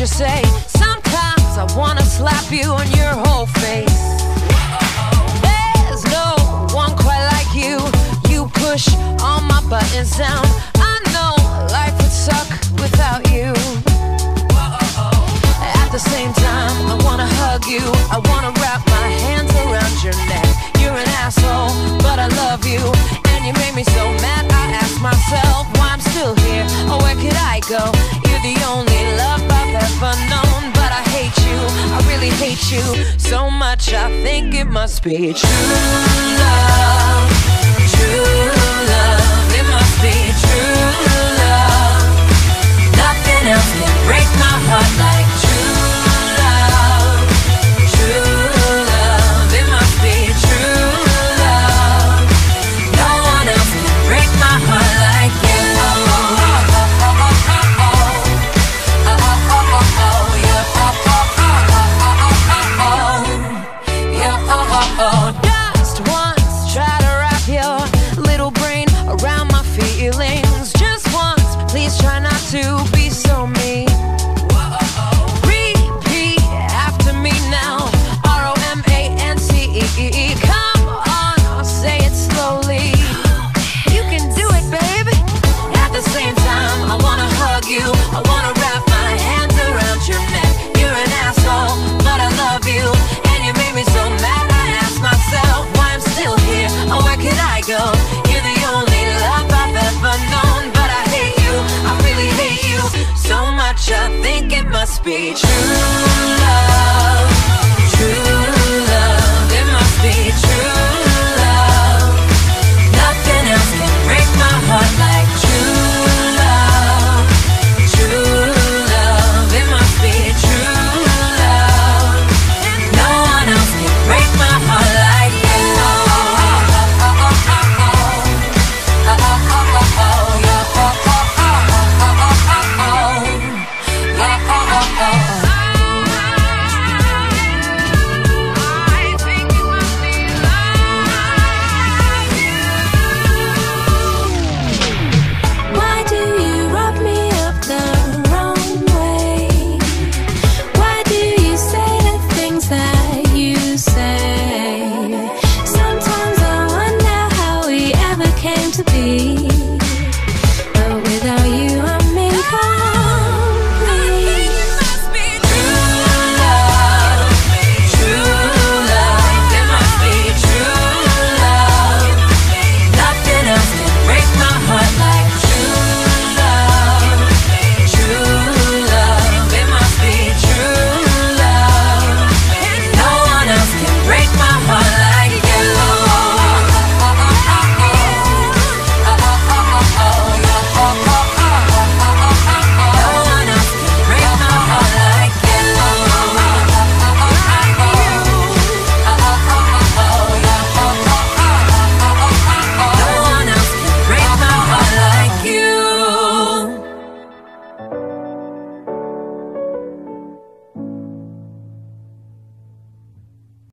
you say. Sometimes I wanna slap you on your whole face. There's no one quite like you. You push all my buttons down. I know life would suck without you. At the same time, I wanna hug you. I wanna wrap my hands around your neck. You're an asshole, but I love you. And you made me so mad, I ask myself why I'm still here or where could I go? you so much, I think it must be true love. be true. to be.